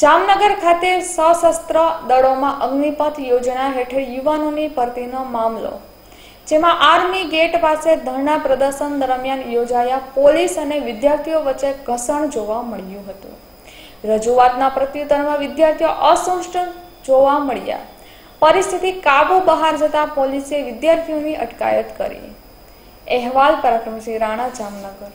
જામનગર ખાતે સશસ્ત્ર દળોમાં અગ્નિપથ યોજના હેઠળ યુવાનોની ભરતીનો મામલો. જેમાં આર્મી ગેટ પાસે ધરણા પ્રદર્શન દરમિયાન યોજાયા પોલીસ અને વિદ્યાર્થીઓ વચ્ચે ઘસણ જોવા મળ્યું હતું. રજૂઆતના પ્રત્યુત્તરમાં વિદ્યાર્થીઓ અસંતુષ્ટ જોવા મળ્યા. પરિસ્થિતિ કાબુ બહાર જતા પોલીસે વિદ્યાર્થીઓની અટકાયત કરી. અહેવાલ પરાક્રમસિંહ રાણા, જામનગર.